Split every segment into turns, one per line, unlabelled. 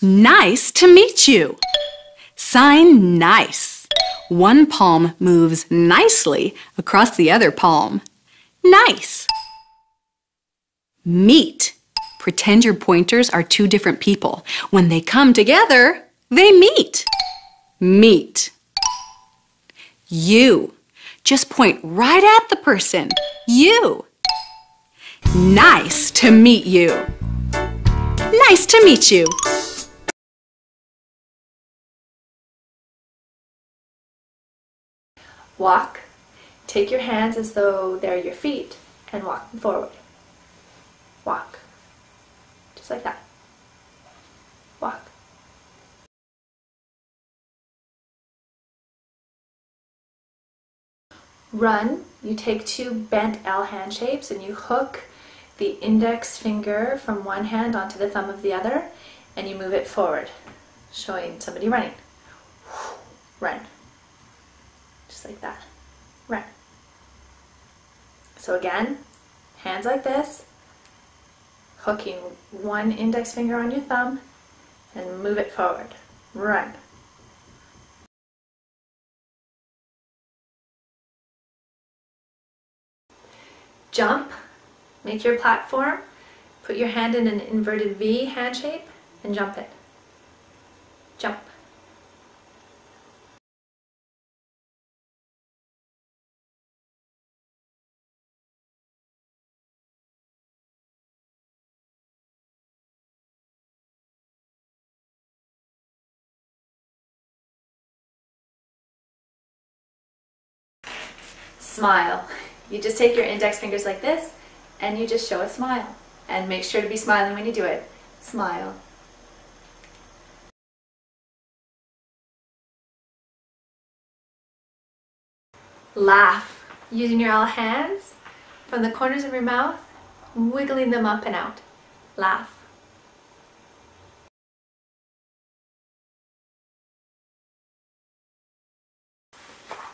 Nice to meet you. Sign nice. One palm moves nicely across the other palm. Nice. Meet. Pretend your pointers are two different people. When they come together, they meet. Meet. You. Just point right at the person. You. Nice to meet you. Nice to meet you.
Walk. Take your hands as though they're your feet and walk them forward. Walk. Just like that. Walk. Run. You take two bent L hand shapes and you hook the index finger from one hand onto the thumb of the other and you move it forward, showing somebody running. Run. Just like that. Right. So again, hands like this, hooking one index finger on your thumb and move it forward. Run. Jump. Make your platform. Put your hand in an inverted V hand shape and jump it. Jump. Smile. You just take your index fingers like this and you just show a smile. And make sure to be smiling when you do it. Smile. Laugh. Using your L hands from the corners of your mouth, wiggling them up and out. Laugh.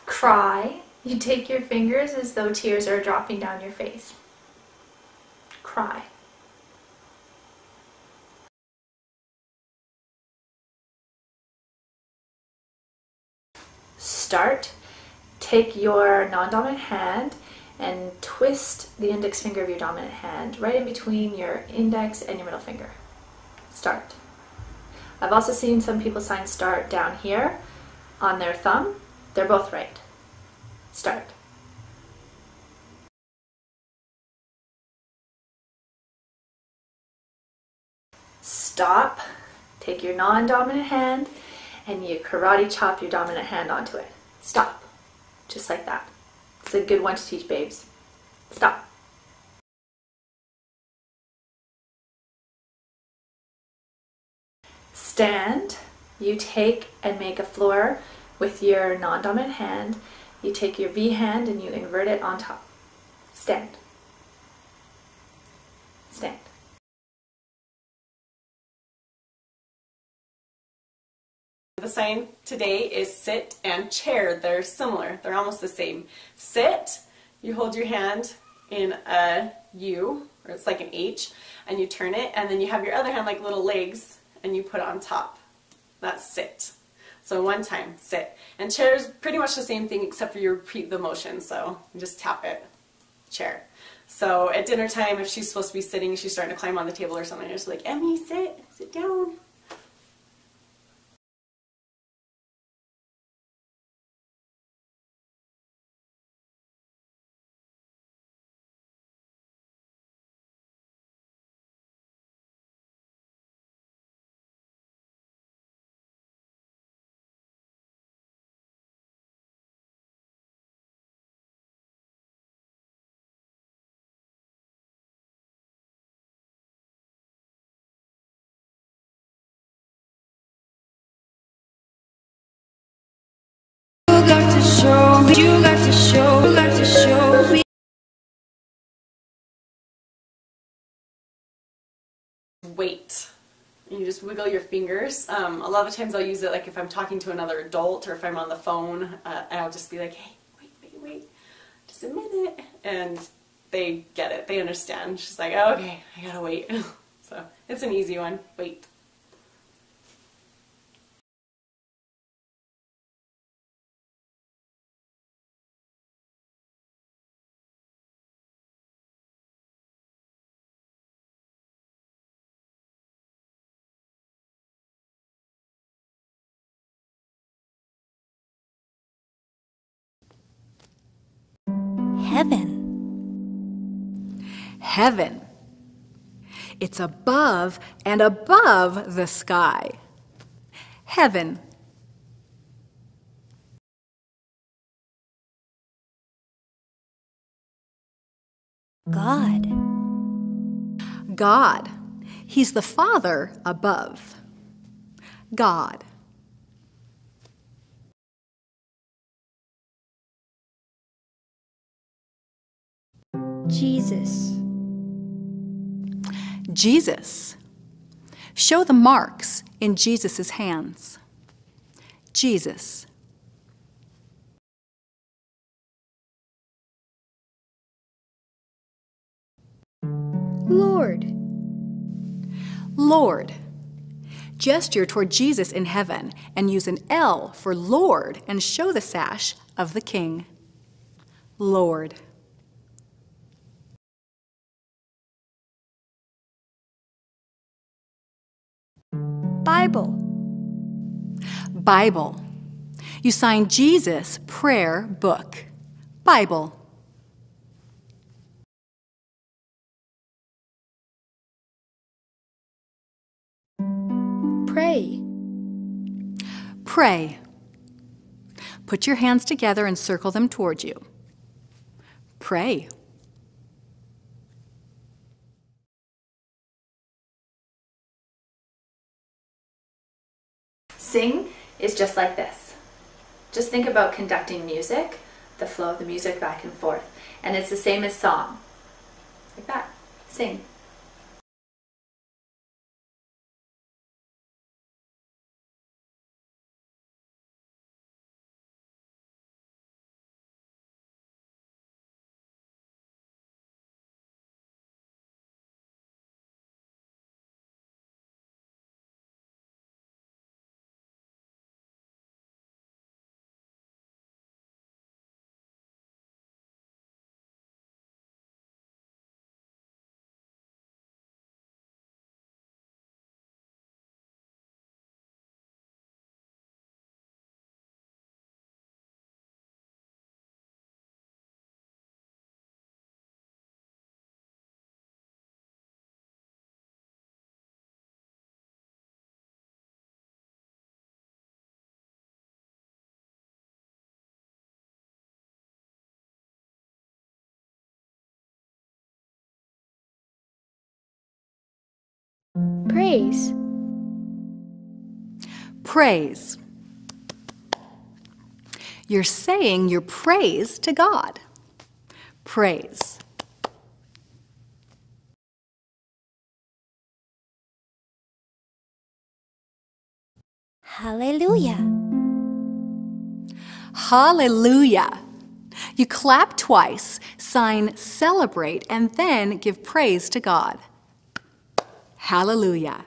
Cry. You take your fingers as though tears are dropping down your face. Cry. Start. Take your non-dominant hand and twist the index finger of your dominant hand right in between your index and your middle finger. Start. I've also seen some people sign start down here on their thumb. They're both right. Start. Stop. Take your non-dominant hand and you karate chop your dominant hand onto it. Stop. Just like that. It's a good one to teach babes. Stop. Stand. You take and make a floor with your non-dominant hand. You take your V hand and you invert it on top. Stand. Stand.
The sign today is sit and chair. They're similar. They're almost the same. Sit, you hold your hand in a U, or it's like an H, and you turn it, and then you have your other hand like little legs, and you put it on top. That's sit. So one time, sit. And chair is pretty much the same thing except for you repeat the motion, so just tap it. Chair. So at dinner time, if she's supposed to be sitting, she's starting to climb on the table or something, you're just like, Emmy, sit, sit down.
You
just wiggle your fingers. Um, a lot of times I'll use it like if I'm talking to another adult or if I'm on the phone, uh, I'll just be like, hey, wait, wait, wait, just a minute. And they get it, they understand. She's like, oh, okay, I gotta wait. so it's an easy one, wait.
Heaven?
Heaven. It's above and above the sky. Heaven.
God.
God. He's the Father above. God.
Jesus.
Jesus. Show the marks in Jesus' hands. Jesus.
Lord.
Lord. Gesture toward Jesus in heaven and use an L for Lord and show the sash of the King. Lord.
Bible.
Bible. You sign Jesus prayer book. Bible.
Pray.
Pray. Put your hands together and circle them towards you. Pray.
Sing is just like this. Just think about conducting music, the flow of the music back and forth. And it's the same as song. Like that. Sing.
Praise.
Praise. You're saying your praise to God. Praise.
Hallelujah.
Hallelujah. You clap twice, sign celebrate, and then give praise to God. Hallelujah.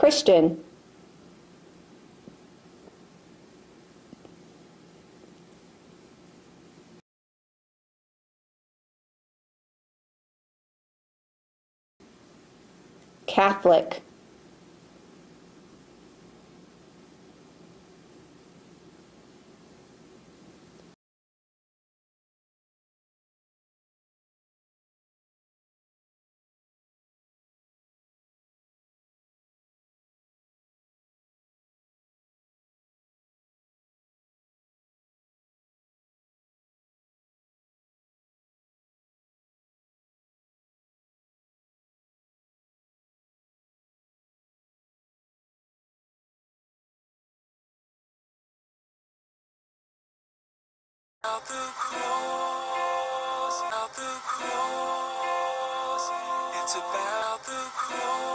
Christian. Catholic.
The cross, the cross, it's about the cross,